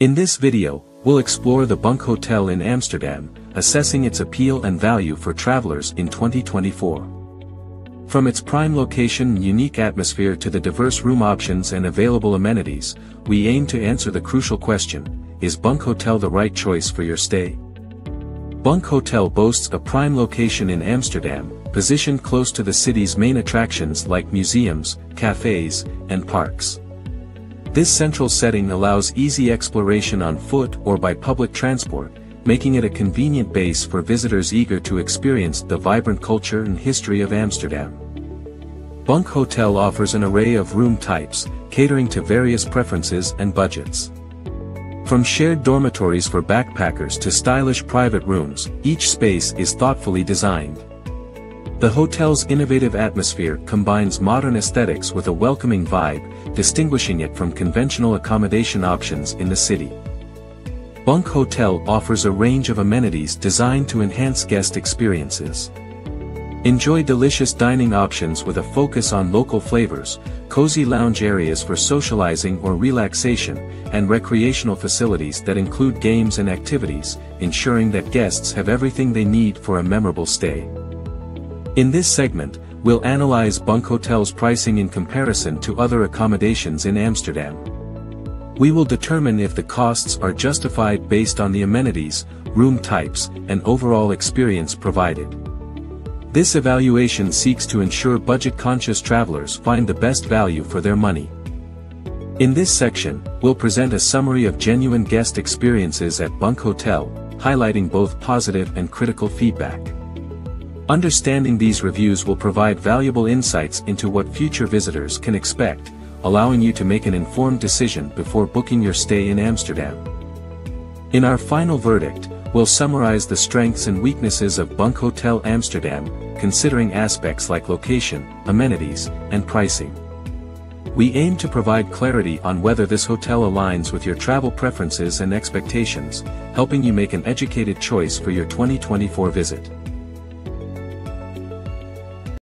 In this video, we'll explore the Bunk Hotel in Amsterdam, assessing its appeal and value for travelers in 2024. From its prime location and unique atmosphere to the diverse room options and available amenities, we aim to answer the crucial question, is Bunk Hotel the right choice for your stay? Bunk Hotel boasts a prime location in Amsterdam, positioned close to the city's main attractions like museums, cafes, and parks. This central setting allows easy exploration on foot or by public transport, making it a convenient base for visitors eager to experience the vibrant culture and history of Amsterdam. Bunk Hotel offers an array of room types, catering to various preferences and budgets. From shared dormitories for backpackers to stylish private rooms, each space is thoughtfully designed. The hotel's innovative atmosphere combines modern aesthetics with a welcoming vibe, distinguishing it from conventional accommodation options in the city. Bunk Hotel offers a range of amenities designed to enhance guest experiences. Enjoy delicious dining options with a focus on local flavors, cozy lounge areas for socializing or relaxation, and recreational facilities that include games and activities, ensuring that guests have everything they need for a memorable stay. In this segment, we'll analyze Bunk Hotel's pricing in comparison to other accommodations in Amsterdam. We will determine if the costs are justified based on the amenities, room types, and overall experience provided. This evaluation seeks to ensure budget-conscious travelers find the best value for their money. In this section, we'll present a summary of genuine guest experiences at Bunk Hotel, highlighting both positive and critical feedback. Understanding these reviews will provide valuable insights into what future visitors can expect, allowing you to make an informed decision before booking your stay in Amsterdam. In our final verdict, we'll summarize the strengths and weaknesses of Bunk Hotel Amsterdam, considering aspects like location, amenities, and pricing. We aim to provide clarity on whether this hotel aligns with your travel preferences and expectations, helping you make an educated choice for your 2024 visit.